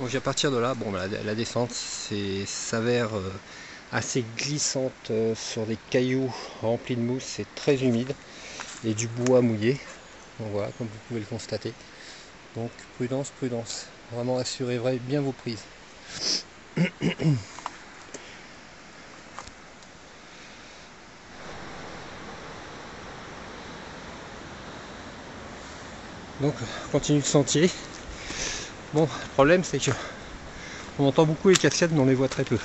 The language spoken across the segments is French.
Donc à partir de là, bon, la, la descente s'avère euh, assez glissante euh, sur des cailloux remplis de mousse, c'est très humide et du bois mouillé. Donc voilà, comme vous pouvez le constater. Donc prudence, prudence. Vraiment assurez bien vos prises. Donc continue le sentier. Bon, le problème c'est que on entend beaucoup les cascades mais on les voit très peu.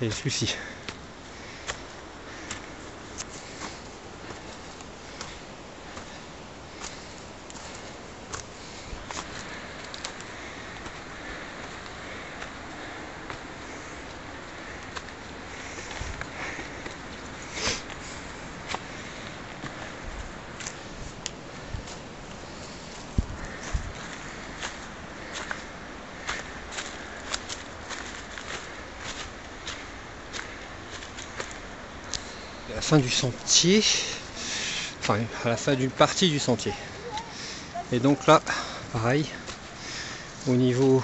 Et le. La fin du sentier, enfin à la fin d'une partie du sentier. Et donc là, pareil, au niveau,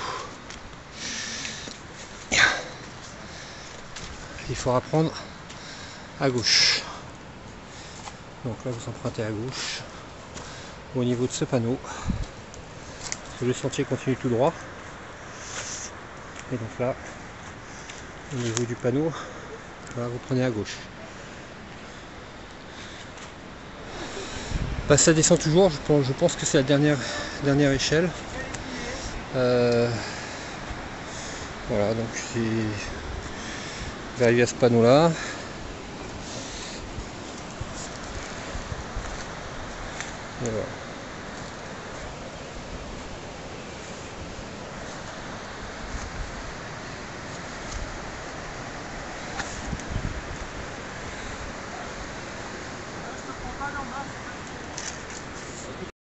il faudra prendre à gauche. Donc là, vous empruntez à gauche, au niveau de ce panneau. Le sentier continue tout droit. Et donc là, au niveau du panneau, vous prenez à gauche. Bah, ça descend toujours, je pense, que c'est la dernière, dernière échelle. Euh, voilà, donc j'ai arrivé à ce panneau là.